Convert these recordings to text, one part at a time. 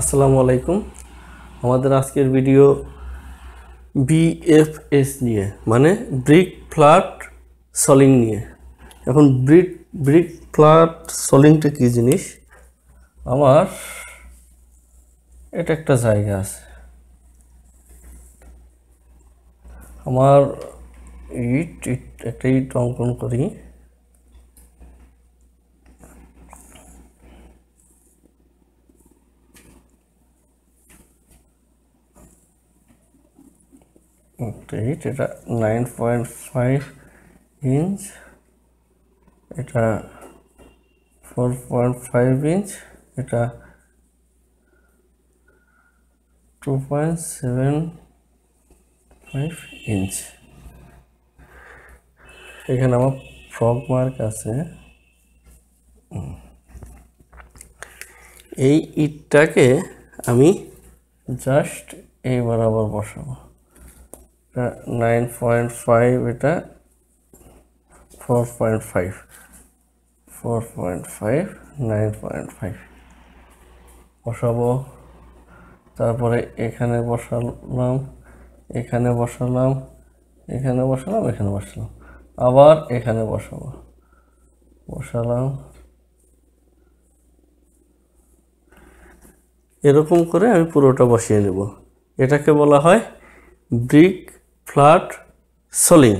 আসসালামু আলাইকুম। আমাদের আজকের ভিডিও বিএফএস নিয়ে মানে ব্রিক ফ্ল্যাট সলিং নিয়ে। এখন ব্রিক ব্রিক ফ্ল্যাট সলিংটা কী জিনিস? আমার, এটা একটা জায়গা আছে। আমার ইট ইট, একটা ইট অঙ্কন করি। একটা ইট এটা নাইন পয়েন্ট ফাইভ ইঞ্চ এটা ফোর পয়েন্ট ফাইভ ইঞ্চ এটা two point seven five inch এখানে আমার ফ্রগ মার্ক আছে। এই ইটটাকে আমি জাস্ট এই বরাবর বসাবো নাইন পয়েন্ট ফাইভ এটা four point five four point five nine point five বসাবো। তারপরে এখানে বসালাম এখানে বসালাম এখানে বসালাম এখানে বসালাম। আবার এখানে বসাবো। বসালাম। এরকম করে আমি পুরোটা বসিয়ে নেব। এটাকে বলা হয় ব্রিক ফ্ল্যাট সলিং।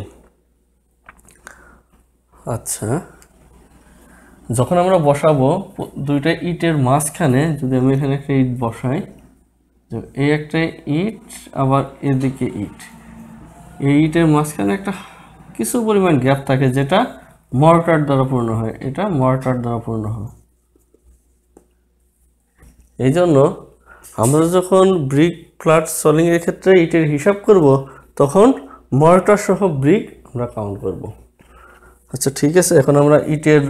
আচ্ছা যখন আমরা বসাবো, দুইটা ইটের মাঝখানে, যদি আমি এখানে একটা ইট বসাই এই একটা ইট, আবার এদিকে ইট। এই ইটের মাঝখানে একটা কিছু পরিমাণ গ্যাপ থাকে, যেটা মর্টার দ্বারা পূর্ণ হয়। এটা মর্টার দ্বারা পূর্ণ হয়। এই জন্য আমরা যখন ব্রিক ফ্ল্যাট সলিংয়ের ক্ষেত্রে ইটের হিসাব করব তখন মর্টার সহ ব্রিক আমরা কাউন্ট করব। আচ্ছা ঠিক আছে, এখন আমরা ইটের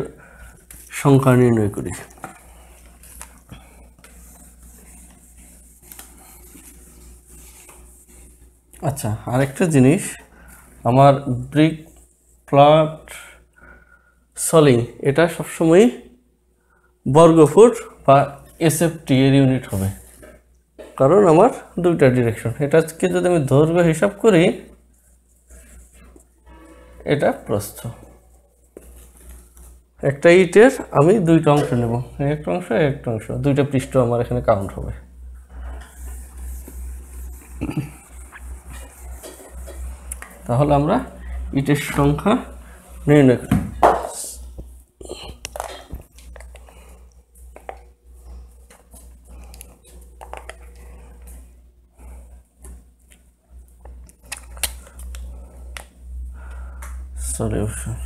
সংখ্যা নির্ণয় করি। আচ্ছা আরেকটা জিনিস, আমার ব্রিক ফ্ল্যাট সলিং, এটা সবসময় বর্গফুট বা এসএফটি এর ইউনিট হবে। কারণ আমার দুইটা ডিরেকশন এটাকে যদি আমি দৈর্ঘ্য হিসাব করি, এটা প্রস্থ। একটা ইটের আমি দুইটা অংশ নেব। একটা অংশ একটা অংশ। দুইটা পৃষ্ঠ আমার এখানে কাউন্ট হবে। তাহলে আমরা ইটের সংখ্যা নির্ণয় করি। সলিউশন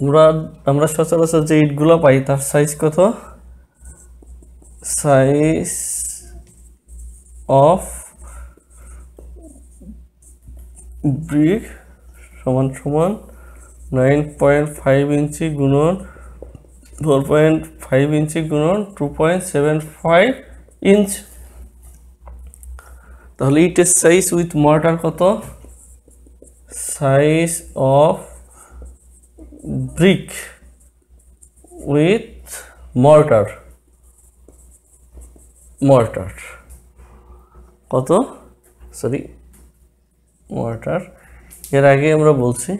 আমরা আমরা সচরাচর যে ইটগুলো পাই, তার সাইজ কত? সাইজ অফ ব্রিক সমান সমান নাইন পয়েন্ট ফাইভ ইঞ্চি গুণন ফোর পয়েন্ট ফাইভ ইঞ্চি গুণন two point seven five inch. তাহলে ইটের সাইজ উইথ মর্টার কত? Size of brick with mortar mortar কত? সরি মর্টার এর আগে আমরা বলছি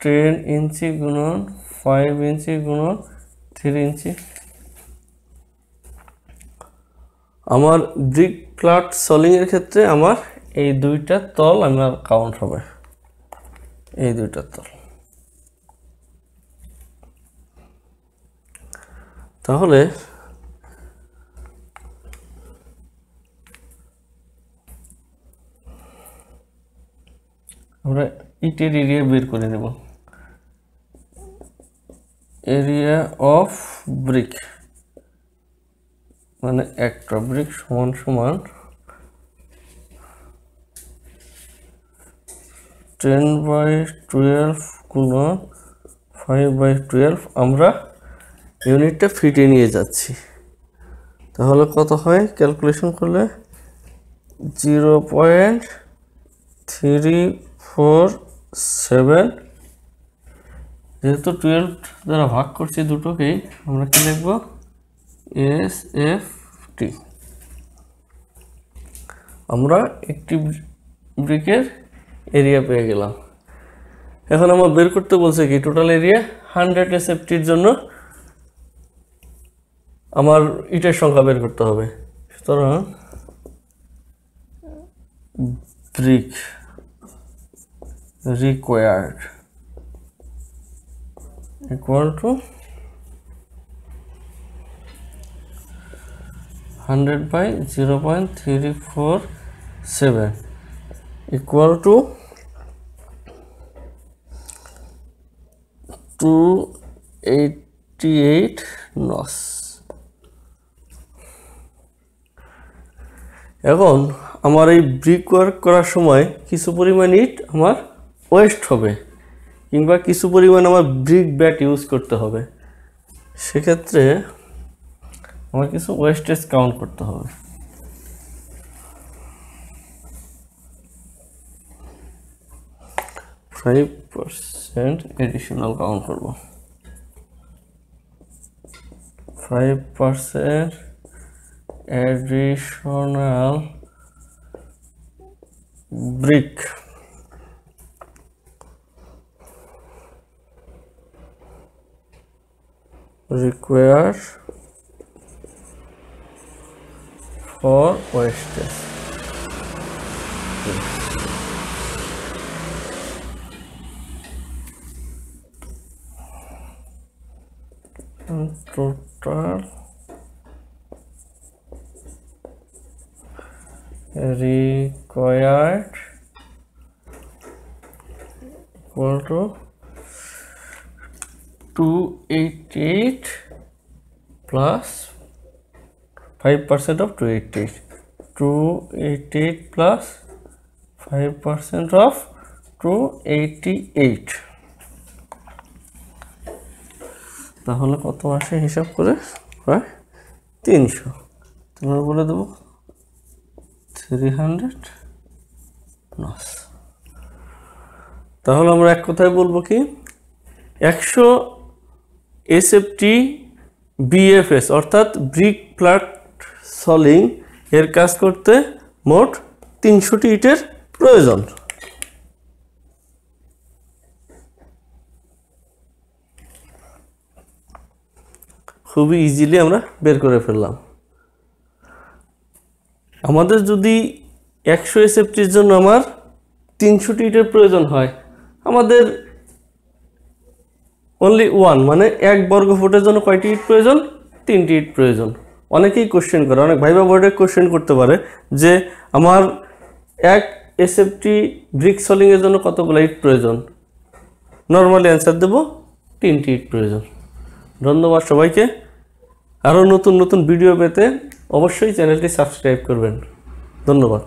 টেন ইঞ্চি গুণন ফাইভ ইঞ্চি গুণন থ্রি ইঞ্চি আমার ব্রিক ফ্ল্যাট সলিংয়ের ক্ষেত্রে আমার এই দুইটা তল আমার কাউন্ট হবে। এই দুইটা তল। তাহলে আমরা ইটের এরিয়া বের করে নেব। এরিয়া অফ ব্রিক মানে একটা ব্রিক সমান সমান টেন বাই টুয়েলভ গুণন ফাইভ বাই টুয়েলভ আমরা ইউনিটটা ফিটে নিয়ে যাচ্ছি। তাহলে কত হয়? ক্যালকুলেশন করলে zero point three four seven যেহেতু টুয়েলভ দ্বারা ভাগ করছি দুটোকেই, আমরা কী লিখব? এস এফ টি আমরা একটি ব্রিকের এরিয়া পেয়ে গেলাম। এখন আমার বের করতে বলছে কি টোটাল এরিয়া হান্ড্রেড এসএফটির জন্য আমার ইটের সংখ্যা বের করতে হবে। সুতরাং brick required equal to 100 by 0.347 equal to 288 nos এখন আমার এই ব্রিক ওয়ার্ক করার সময় কিছু পরিমাণ ইট আমার ওয়েস্ট হবে, কিংবা কিছু পরিমাণ আমার ব্রিক ব্যাট ইউজ করতে হবে। সেক্ষেত্রে আমার কিছু ওয়েস্টেজ কাউন্ট করতে হবে। ফাইভ পার্সেন্ট এডিশনাল কাউন্ট করব। Five percent additional brick require wastage. And total required equal to 288 plus 5% of 288 288 plus 5% of 288 তাহলে কত আসে হিসাব করে? প্রায় তিনশো। তোমরা বলে দেবো থ্রি হান্ড্রেড নস তাহলে আমরা এক কথায় বলব কি? একশো এসএফটি বিএফএস অর্থাৎ ব্রিক প্লাট সলিং এর কাজ করতে মোট তিনশোটি ইটের প্রয়োজন। খুবই ইজিলি আমরা বের করে ফেললাম। আমাদের যদি একশো এসএফটির জন্য আমার তিনশোটি ইটের প্রয়োজন হয়, আমাদের অনলি ওয়ান মানে এক বর্গ ফুটের জন্য কয়টি ইট প্রয়োজন? তিনটি ইট প্রয়োজন। অনেকেই কোশ্চেন করে, অনেক ভাইবা বোর্ডে কোশ্চেন করতে পারে যে আমার এক এসএফটি ব্রিক সলিংয়ের জন্য কতগুলো ইট প্রয়োজন? নর্মালি অ্যান্সার দেবো, তিনটি ইট প্রয়োজন। ধন্যবাদ সবাইকে। আরও নতুন নতুন ভিডিও পেতে অবশ্যই চ্যানেলটি সাবস্ক্রাইব করবেন। ধন্যবাদ।